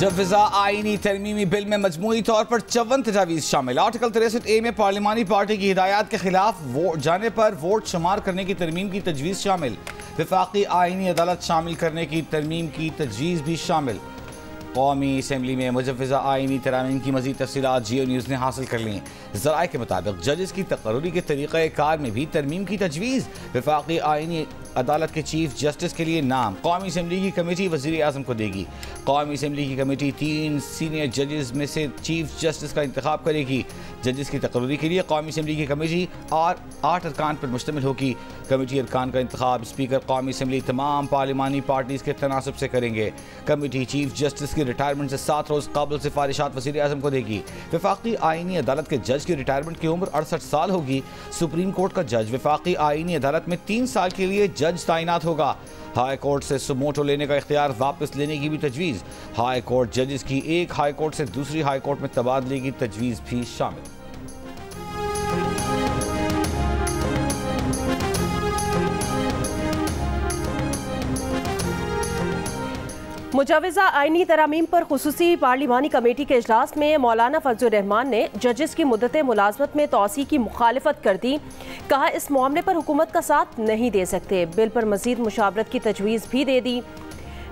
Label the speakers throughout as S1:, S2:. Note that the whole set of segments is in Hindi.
S1: मुजवजा आईनी तरमीमी बिल में मजमूरी तौर पर चौवन तजावीज़ शामिल। आर्टिकल तिरसठ ए में पार्लिमानी पार्टी की हिदायत के खिलाफ वोट जाने पर वोट शुमार करने की तरमीम की तजवीज़ शामिल। विफाकी आईनी अदालत शामिल करने की तरमीम की तजवीज़ भी शामिल। कौमी असम्बली में मुजवजा आईनी तरामीम की मजीद तफसी जियो न्यूज़ ने हासिल कर ली। जराए के मुताबिक जजेस की तकर्री के तरीक़ार में भी तरमीम की तजवीज़। विफाकी आईनी अदालत के चीफ जस्टिस के लिए नाम। कौमी असम्बली की कमेटी वजी अजम को देगी। कौमी असम्बली की कमेटी तीन सीनियर जजेस में से चीफ जस्टिस का इंतखब करेगी। जजेस की तकर्री के लिए कौमी असम्बली की कमेटी और आठ अरकान पर मुश्तमिल होगी। कमेटी अरकान का इंतखब स्पीकर कौमी असम्बली तमाम पार्लिमानी पार्टीज़ के तनासब से करेंगे। कमेटी चीफ जस्टिस की रिटायरमेंट से सात रोज़ काबुल सिफारिशात वजी अजम को देगी। विफाकी आइनी अदालत के जज की रिटायरमेंट की उम्र अड़सठ साल होगी। सुप्रीम कोर्ट का जज विफाकी आइनी अदालत में तीन साल के लिए जज तैनात होगा। हाई कोर्ट से सुमोटो लेने का इख्तियार वापस लेने की भी तजवीज़। हाई कोर्ट जजेस की एक हाई कोर्ट से दूसरी हाई कोर्ट में तबादले की तजवीज़ भी शामिल।
S2: मुजवजा आइनी तरामीम पर खसूसी पार्लिमानी कमेटी के अजलास में मौलाना फजलरहमान ने जजेस की मुदत मुलाजमत में तोसी की मुखालफत कर दी। कहा, इस मामले पर हुकूमत का साथ नहीं दे सकते। बिल पर मजीद मुशावरत की तजवीज़ भी दे दी।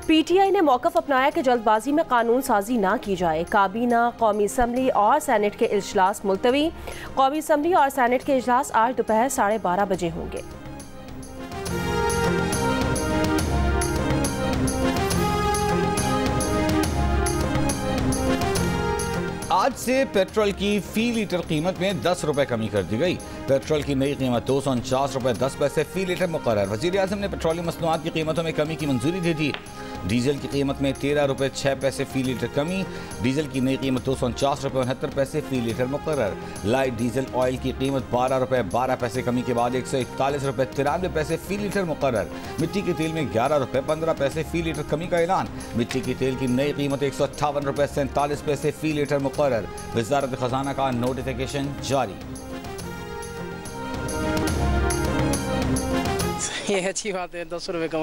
S2: पी टी आई ने मौकफ अपनाया कि जल्दबाजी में कानून साजी ना की जाए। काबीना, कौमी असम्बली और सैनेट के अजलास मुलतवी। कौमी असम्बली और सैनेट के अजलास आज दोपहर साढ़े बारह बजे होंगे।
S1: आज से पेट्रोल की फ़ी लीटर कीमत में दस रुपए कमी कर दी गई। पेट्रोल की नई कीमत दो सौ उनचास रुपए दस पैसे फ़ी लीटर मुकर वजी अजम ने पेट्रोलियम मसनूआत की कीमतों में कमी की मंजूरी दे दी। डीजल की कीमत में तेरह रुपये छः पैसे फ़ी लीटर कमी। डीजल की नई कीमत दो सौ उनचास रुपये उनहत्तर पैसे फ़ी लीटर मुकर लाइट डीजल ऑयल की कीमत बारह रुपये बारह पैसे कमी के बाद एक सौ इकतालीस रुपये तिरानवे पैसे फ़ी लीटर मुकर मिट्टी के तेल में ग्यारह रुपये पंद्रह पैसे फ़ी लीटर कमी का ऐलान। मिट्टी के तेल की नई कीमत एक सौ अट्ठावन रुपये सैंतालीस पैसे फ़ी लीटर मुकर वजारत खजाना का नोटिफिकेशन जारी।
S3: ये अच्छी बात है, दस रुपये कम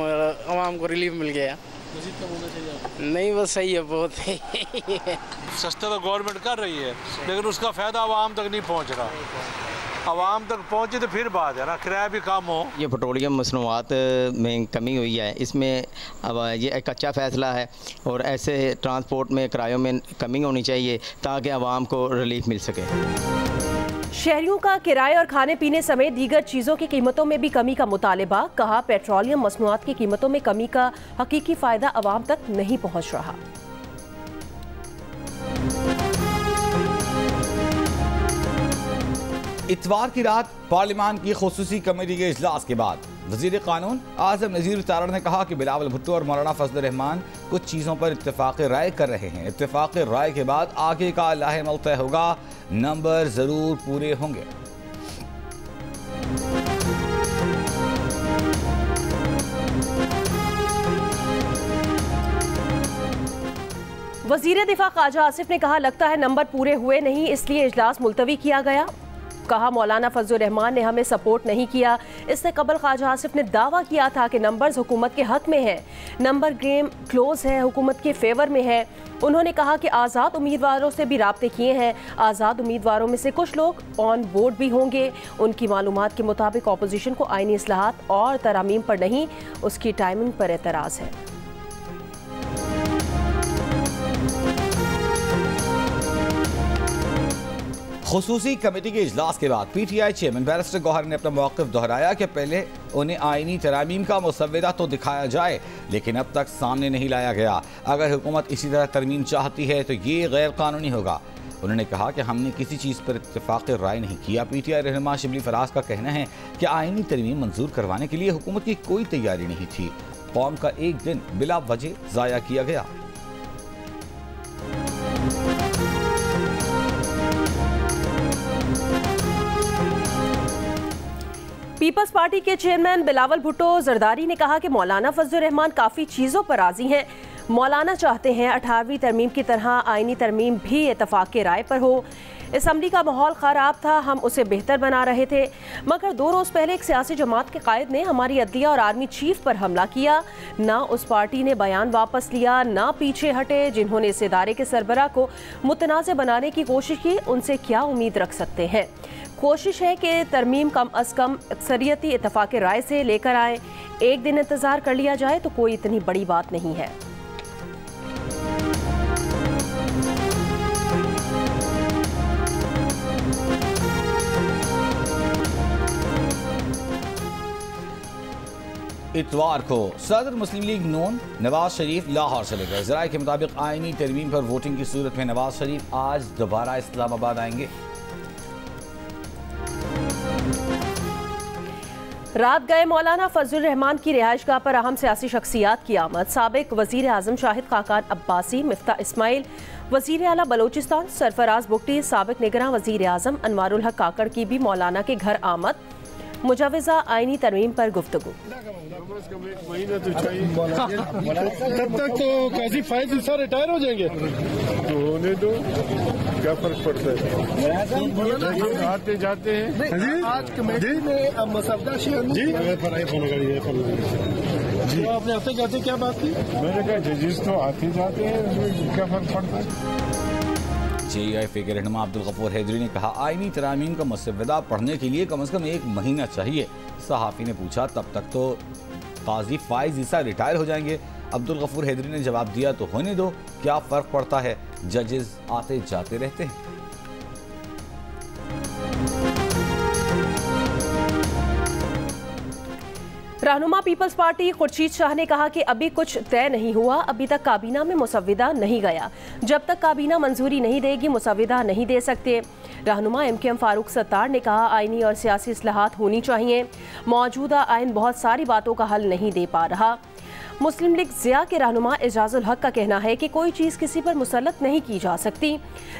S3: आवाम को रिलीफ मिल गया। नहीं बस सही है बहुत
S4: सस्ता तो गवर्नमेंट कर रही है लेकिन उसका फ़ायदा आवाम तक नहीं पहुँच रहा। आवाम तक पहुँचे तो फिर बात है ना किराया भी कम हो।
S5: ये पेट्रोलियम मसनूआत में कमी हुई है। इसमें अब ये एक अच्छा फ़ैसला है और ऐसे ट्रांसपोर्ट में किरायों में कमी होनी चाहिए ताकि आवाम को रिलीफ मिल सके।
S2: शहरियों का किराए और खाने पीने समेत दीगर चीज़ों की कीमतों में भी कमी का मुतालबा, कहा पेट्रोलियम मसनूआत की कीमतों में कमी का हकीकी फ़ायदा आवाम तक नहीं पहुँच रहा।
S1: इतवार की रात पार्लियामान की खसूसी कमेटी के अजलास के बाद वज़ीर कानून, आज़म नज़ीर तारा ने कहा कि बिलावल भुट्टो और मौलाना फजल रहमान कुछ चीज़ों पर इतफाक़ राय कर रहे हैं। इतफाक़ राय के बाद आगे का लाहेमल तय होगा। नंबर ज़रूर पूरे होंगे।
S2: वज़ीर दिफा ख्वाजा आसिफ ने कहा, लगता है नंबर पूरे हुए नहीं, इसलिए इजलास मुलतवी किया गया। कहा, मौलाना फजल रहमान ने हमें सपोर्ट नहीं किया। इससे कबल ख्वाजा आसिफ ने दावा किया था कि नंबर्स हुकूमत के हक में है। नंबर गेम क्लोज है, हुकूमत के फेवर में है। उन्होंने कहा कि आज़ाद उम्मीदवारों से भी रबते किए हैं। आज़ाद उम्मीदवारों में से कुछ लोग ऑन बोर्ड भी होंगे। उनकी मालूम के मुताबिक अपोजिशन को आइनी असलाहत और तरामीम पर नहीं, उसकी टाइमिंग पर एतराज़ है।
S1: खसूसी कमेटी के इजलास के बाद P T I chairman barrister Gohar ने अपना मौक़ दोहराया कि पहले उन्हें आइनी तरामीम का मुसवदा तो दिखाया जाए, लेकिन अब तक सामने नहीं लाया गया। अगर हुकूमत इसी तरह तरमीम चाहती है तो ये गैर कानूनी होगा। उन्होंने कहा कि हमने किसी चीज़ पर इतफाक़ राय नहीं किया। पी टी आई रहनमा शिबली फराज का कहना है कि आइनी तरमीम मंजूर करवाने के लिए हुकूमत की कोई तैयारी नहीं थी। कौम का एक दिन बिला वजह ज़ाया किया गया।
S2: पीपल्स पार्टी के चेयरमैन बिलावल भुट्टो जरदारी ने कहा कि मौलाना फजल रहमान काफ़ी चीज़ों पर राज़ी हैं। मौलाना चाहते हैं अठारहवीं तरमीम की तरह आइनी तरमीम भी इतफाक़ राय पर हो। इसम्बली का माहौल ख़राब था, हम उसे बेहतर बना रहे थे। मगर दो रोज़ पहले एक सियासी जमात के कायद ने हमारी अदलिया और आर्मी चीफ पर हमला किया। ना उस पार्टी ने बयान वापस लिया, ना पीछे हटे, जिन्होंने इस इदारे के सरबरा को मुतनाज़ बनाने की कोशिश की, उनसे क्या उम्मीद रख सकते हैं? कोशिश है कि तरमीम कम अज़ कम अक्सरियती इतफाक़ राय से लेकर आए। एक दिन इंतज़ार कर लिया जाए तो कोई इतनी बड़ी बात नहीं है।
S1: इतवार को। सदर मुस्लिम लीग नून, नवाज़ शरीफ लाहौर चले गए जराये के मुताबिक आइनी तरमीम पर वोटिंग की सूरत में नवाज़ शरीफ आज दोबारा इस्लामाबाद आएँगे।
S2: रात गए मौलाना फजल रहमान की रिहाइशगाह पर अहम सियासी शख्सियात की आमद। सबक वज़ीर अजम शाहिद खाकान अब्बासी, मिफ्ता इसमाइल वज़ीर अला बलोचिस्तान सरफराज बुगटी, सबक निगरान वज़ीर अजम अनवारुल हक काकड़ की भी मौलाना के घर आमद। मुजवजा आइनी तरमीम पर गुफ्तु
S6: महीना तो चाहिए तब तक तो काजी फायद सारे रिटायर हो जाएँगे। तो होने दो। क्या फ़र्क पड़ता है? आते जाते हैं। आज कमेटी में मसवदा जी? जी। तो आपने आते जाते क्या बात की? मैंने कहा जजिस तो आते जाते हैं। क्या फ़र्क पड़ता है?
S1: जे आई के रहनमा अब्दुल गफूर हैदरी ने कहा, आईनी तरामीम का मसविदा पढ़ने के लिए कम अज़ कम एक महीना चाहिए। सहाफ़ी ने पूछा, तब तक तो काजी फायज ईसा रिटायर हो जाएँगे। अब्दुल गफूर हैदरी ने जवाब दिया तो होने दो, क्या फ़र्क पड़ता है? जजेस आते जाते रहते हैं।
S2: रहनुमा पीपल्स पार्टी खुर्शीद शाह ने कहा कि अभी कुछ तय नहीं हुआ, अभी तक काबीना में मुसविदा नहीं गया। जब तक काबीना मंजूरी नहीं देगी मुसविदा नहीं दे सकते। रहनुमा एम के एम फारूक सत्तार ने कहा आइनी और सियासी असलाहत होनी चाहिए। मौजूदा आयन बहुत सारी बातों का हल नहीं दे पा रहा। मुस्लिम लीग जिया के रहनुमा एजाजुल हक का कहना है कि कोई चीज़ किसी पर मुसलत नहीं की जा सकती।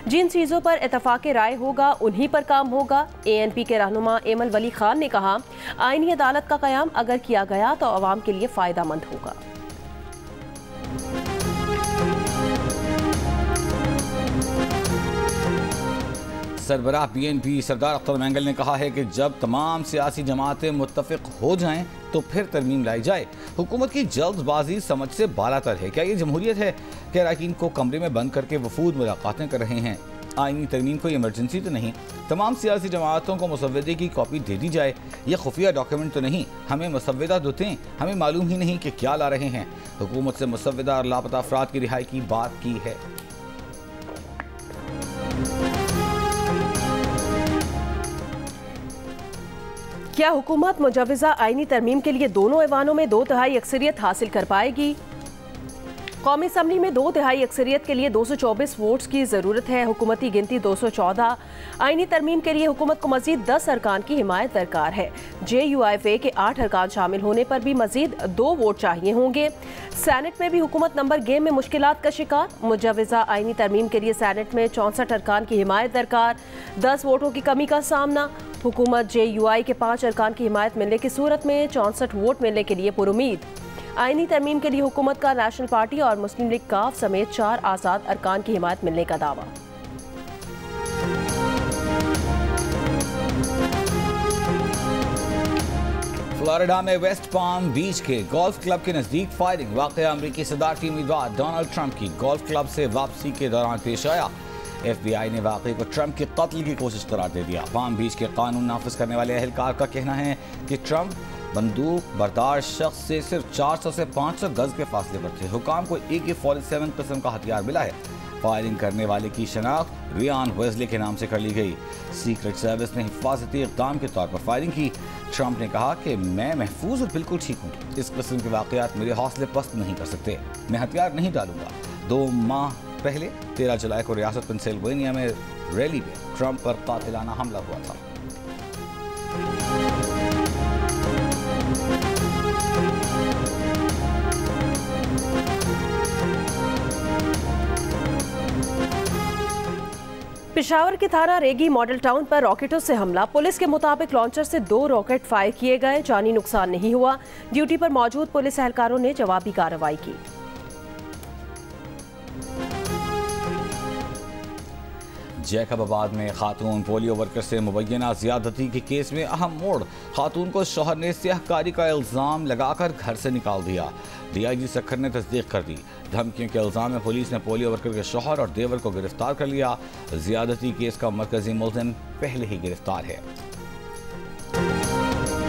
S2: जिन चीज़ों पर इतफाक़ राय होगा, उन्हीं पर काम होगा ए एन पी के रहनुमा एमल वली खान ने कहा आइनी अदालत का क्याम अगर किया गया तो आवाम के लिए फ़ायदा मंद होगा।
S1: सरबराह P N P Sardar Akhtar Mengal ने कहा है कि जब तमाम सियासी जमातें मुतफिक हो जाएँ तो फिर तरमीम लाई जाए। हुकूमत की जल्दबाजी समझ से बालातर है। क्या ये जमहूरियत है कि अरकान को कमरे में बंद करके वफूद मुलाकातें कर रहे हैं? आइनी तरमीम कोई इमरजेंसी तो नहीं। तमाम सियासी जमातों को मुसवदे की कॉपी दे दी जाए। यह खुफिया डॉक्यूमेंट तो नहीं। हमें मुसवदा तो दें। हमें मालूम ही नहीं कि क्या ला रहे हैं। हुकूमत से मुसवदा और लापता अफराद की रिहाई की बात की है।
S2: क्या हुकूमत मुजवजा आइनी तरमीम के लिए दोनों ऐवानों में दो तिहाई अक्सरियत हासिल कर पाएगी? कौमी असम्बली में दो तिहाई अक्सरियत के लिए 224 वोट्स की ज़रूरत है। हुकूमती गिनती 214 आइनी तरमीम के लिए हुकूमत को मजीद 10 अरकान की हिमायत दरकार है। जे यू आई ए के आठ अरकान शामिल होने पर भी मजीद दो वोट चाहिए होंगे। सैनेट में भी हुकूमत नंबर गेम में मुश्किल का शिकार। मुजवजा आइनी तरमीम के लिए सैनेट में चौंसठ अरकान की हिमायत दरकार। दस वोटों की कमी का सामना। हुकूमत जे यू आई के पाँच अरकान की हिमायत मिलने की सूरत में चौंसठ वोट मिलने के लिए पुरुद आइनी तरमीम के लिए हुकूमत का नेशनल पार्टी और मुस्लिम लीग काफ समेत चार आज़ाद अरकान की हिमायत मिलने का दावा।
S1: फ्लोरिडा में वेस्ट पाम बीच के गोल्फ क्लब के नज़दीक फायरिंग। वाक़ अमरीकी सदारती उम्मीदवार डोनाल्ड ट्रंप की गोल्फ क्लब से वापसी के दौरान पेश आया। एफ़ बी आई ने वाकई को ट्रंप के कत्ल की कोशिश करार दे दिया। पाम बीच के कानून नाफिज करने वाले अहलकार का कहना है कि ट्रंप बंदूक बर्दार शख्स से सिर्फ़ 400 से 500 गज के फासले पर थे। हुकाम को ए के फोर्टी सेवन किस्म का हथियार मिला है। फायरिंग करने वाले की शनाख्त रियान वेजले के नाम से कर ली गई। सीक्रेट सर्विस ने हिफाजती इकदाम के तौर पर फायरिंग की। ट्रंप ने कहा कि मैं महफूज और बिल्कुल ठीक हूँ। इस कस्म के वाकत मेरे हौसले पस्त नहीं कर सकते। मैं हथियार नहीं डालूँगा। दो माह पहले तेरह जुलाई को रियासत पेंसिल्वेनिया में रैली में ट्रंप पर कातिलाना हमला हुआ था।
S2: पिशावर की थाना रेगी मॉडल टाउन पर रॉकेटों से हमला। पुलिस के मुताबिक लॉन्चर से दो रॉकेट फायर किए गए, जानी नुकसान नहीं हुआ। ड्यूटी पर मौजूद पुलिस एहलकारों ने जवाबी कार्रवाई की।
S1: जैकबाबाद में खातून पोलियो वर्कर से मुबैना ज्यादती के केस में अहम मोड़। खातून को शोहर ने सियाहकारी का इल्ज़ाम लगाकर घर से निकाल दिया। डीआईजी सखर ने तस्दीक कर दी। धमकियों के इल्ज़ाम में पुलिस ने पोलियो वर्कर के शोहर और देवर को गिरफ़्तार कर लिया। ज्यादती केस का मरकजी मुलजिम पहले ही गिरफ़्तार है।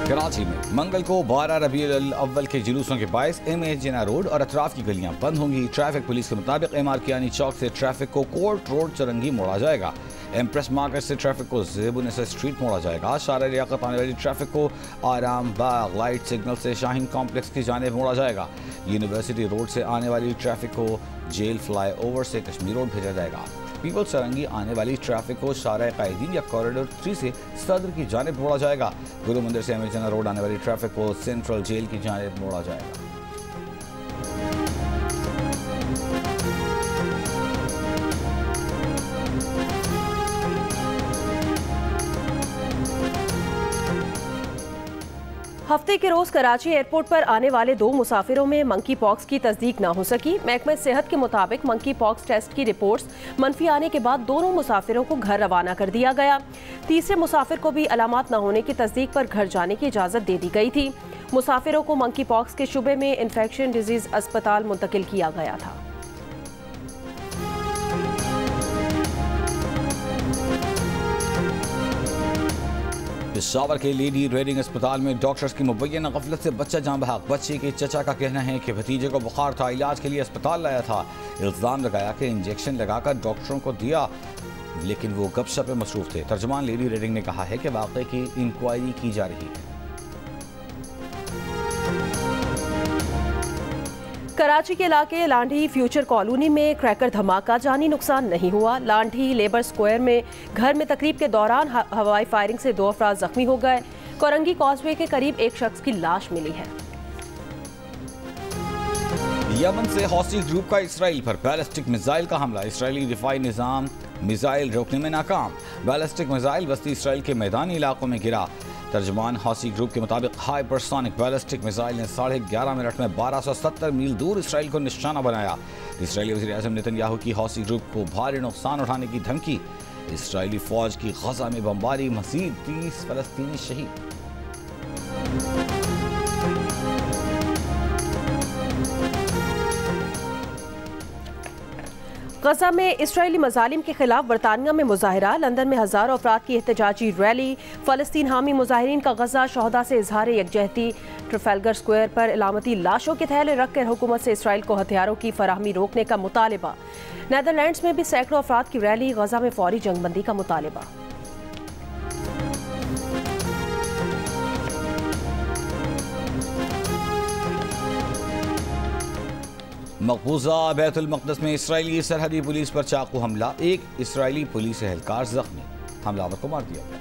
S1: कराची में। मंगल को बारह रबी अव्वल के जुलूसों के बायस एम ए जिना रोड और अतराफ की गलियाँ बंद होंगी। ट्रैफ़िक पुलिस के मुताबिक एम आर कियानी चौक से ट्रैफ़िक को कोर्ट रोड चरंगी मोड़ा जाएगा। एम्प्रेस मार्केट से ट्रैफ़िक को जेबुन से स्ट्रीट मोड़ा जाएगा। शारा रियाकत आने वाली ट्रैफ़िक को आराम बाग लाइट सिग्नल से शाहीन कॉम्प्लेक्स की जाने मोड़ा जाएगा। यूनिवर्सिटी रोड से आने वाली ट्रैफ़िक को जेल फ्लाई ओवर से कश्मीर रोड भेजा जाएगा। पीपल सरंगी आने वाली ट्रैफ़िक को शारा कायदीन या कॉरिडोर थ्री से सदर की जानब मोड़ा जाएगा। गुरु मंदिर से अमेजना रोड आने वाली ट्रैफ़िक को सेंट्रल जेल की जानब मोड़ा जाएगा।
S2: हफ़्ते के रोज कराची एयरपोर्ट पर आने वाले दो मुसाफिरों में मंकी पॉक्स की तस्दीक ना हो सकी। महकमे सेहत के मुताबिक मंकी पॉक्स टेस्ट की रिपोर्ट्स मनफी आने के बाद दोनों मुसाफिरों को घर रवाना कर दिया गया। तीसरे मुसाफिर को भी अलामत न होने की तस्दीक पर घर जाने की इजाज़त दे दी गई थी। मुसाफिरों को मंकी पॉक्स के शुबे में इन्फेक्शन डिज़ीज़ अस्पताल मुंतकिल किया गया था।
S1: पिशावर के लेडी रेडिंग अस्पताल में डॉक्टर्स की मुबैना गफलत से बच्चा जहाँ बहा बच्चे के चचा का कहना है कि भतीजे को बुखार था, इलाज के लिए अस्पताल लाया था। इल्ज़ाम लगाया कि इंजेक्शन लगाकर डॉक्टरों को दिया, लेकिन वो गपशप में मसरूफ थे। तर्जमान लेडी रेडिंग ने कहा है कि वाकई की इंक्वायरी की जा रही है।
S2: कराची के इलाके लांढी फ्यूचर कॉलोनी में क्रैकर धमाका, जानी नुकसान नहीं हुआ। लांढी लेबर स्क्वायर में घर में तकरीब के दौरान हवाई फायरिंग से दो अफराज जख्मी हो गए। कोरंगी कॉजवे के करीब एक शख्स की लाश मिली है।
S1: यमन से हौसी ग्रुप का इसराइल पर बैलिस्टिक मिसाइल का हमला। इसराइली दिफाई निज़ाम मिसाइल रोकने में नाकाम। बैलिस्टिक मिसाइल वस्ती इसराइल के मैदानी इलाकों में गिरा। तर्जमान हौसी ग्रुप के मुताबिक हाइपरसोनिक बैलिस्टिक मिसाइल ने साढ़े ग्यारह मिनट में बारह सौ सत्तर मील दूर इसराइल को निशाना बनाया। इसराइली वजी अजम नितन की हौसी ग्रुप को भारी नुकसान उठाने की धमकी। इसराइली फौज की गजा में बमबारी मजीद तीस फलस्तीनी शहीद।
S2: गजा में इसराइली मजालिम के खिलाफ बरतानिया में मुजाहरा, लंदन में हज़ारों अफराद की एहतजाजी रैली, फ़लस्तीन हामी मुजाहरीन का गजा शहदा से इजहार यकजहती। ट्रफेलगर स्क्वायर पर इलामती लाशों के थैले रखकर हुकूमत से इसराइल को हथियारों की फराहमी रोकने का मुतालबा। नैदरलैंड में भी सैकड़ों अफराद की रैली, गजा में फौरी जंगबंदी का मुतालबा।
S1: मकबूजा बैतुलमकदस में इसराइली सरहदी पुलिस पर चाकू हमला। एक इसराइली पुलिस एहलकार जख्मी। हमलावर को मार दिया गया।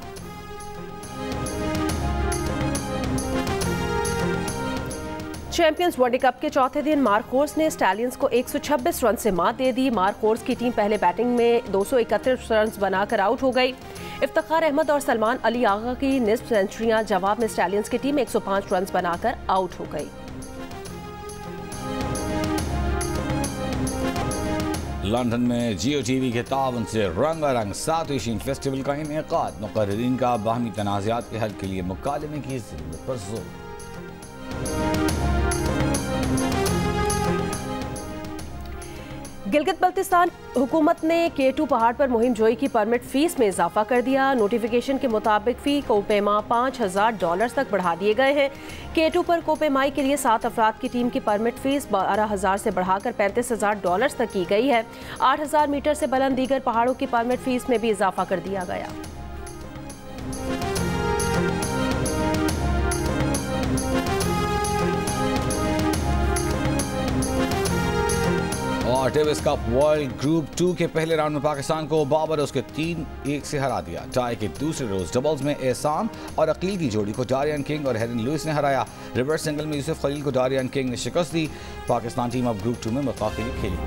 S2: चैंपियंस वर्ल्ड कप के चौथे दिन मार्कोर्स ने स्टैलियंस को 126 रन से मात दे दी। मार्कोर्स की टीम पहले बैटिंग में 231 रन बनाकर आउट हो गई। इफ्तार अहमद और सलमान अली आगा की निस्फ सेंचुरियाँ जवाब में स्टैलियंस की टीम 105 रन बनाकर आउट हो गई।
S1: लंदन में जियो टी वी के तावन से रंगारंग सातवीं एशियन फेस्टिवल का इनका मुकर्रीन का बाहमी तनाज़ात के हल के लिए मुकालमे की ज़रूरत पर ज़ोर।
S2: गिलगित बल्तिस्तान, हुकूमत ने केटू पहाड़ पर मुहिम जोई की परमिट फ़ीस में इजाफा कर दिया। नोटिफिकेशन के मुताबिक फ़ी कोपेमा पाँच हज़ार डॉलर तक बढ़ा दिए गए हैं। केटू पर कोपेमाई के लिए सात अफराद की टीम की परमिट फ़ीस बारह हज़ार से बढ़ाकर पैंतीस हज़ार डॉलर तक की गई है। आठ हज़ार मीटर से बुलंद दीगर पहाड़ों की परमिट फ़ीस में भी इजाफा कर दिया गया।
S1: और Davis Cup world group two के पहले राउंड में पाकिस्तान को बाबर उसके तीन एक से हरा दिया। टाई के दूसरे रोज डबल्स में एहसान और अकील की जोड़ी को डारियन किंग और हेरन लुइस ने हराया। रिवर्स सिंगल में यूसुफ खलील को डारियन किंग ने शिकस्त दी। पाकिस्तान टीम अब ग्रुप टू में मुकाबले खेली